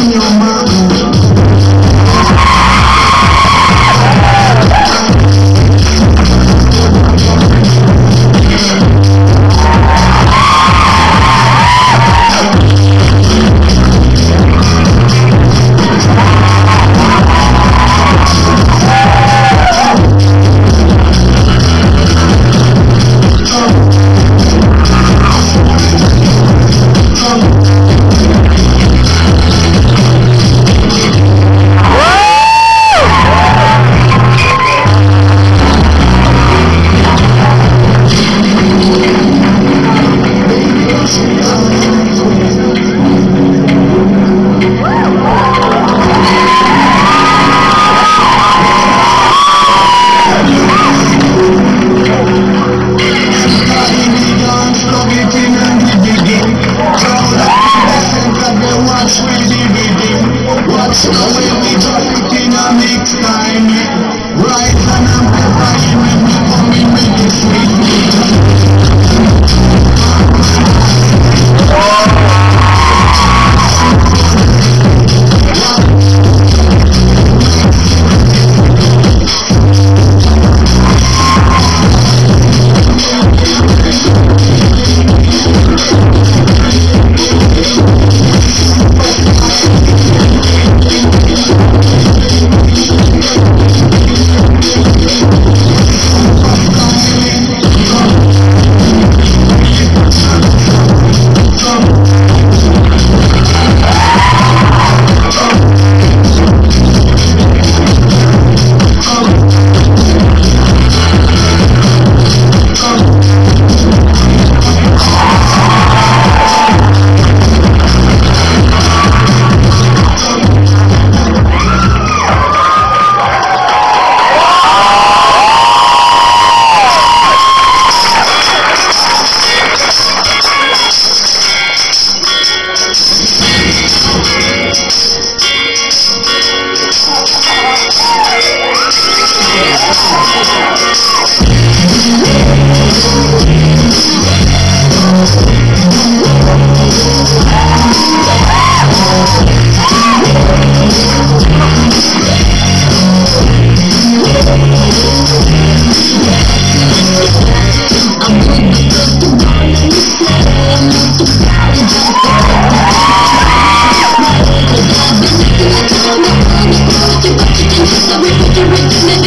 cambio Give me, give it. give.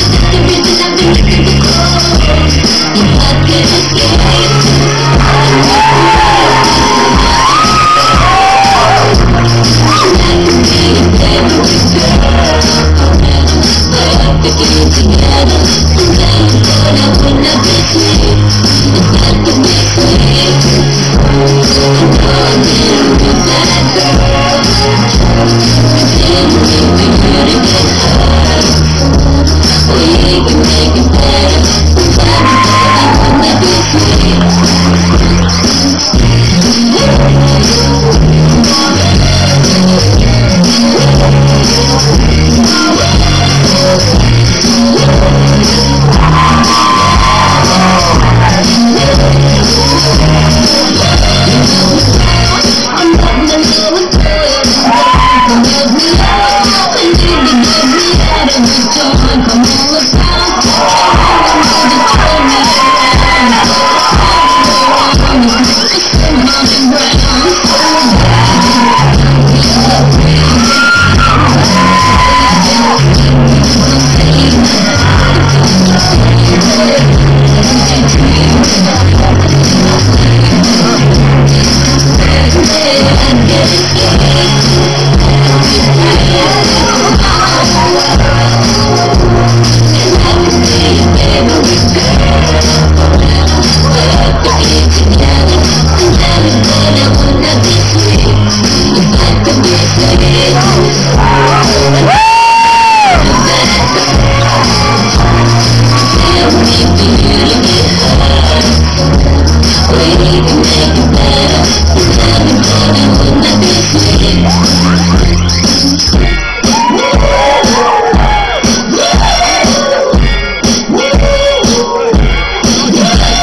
I'm all about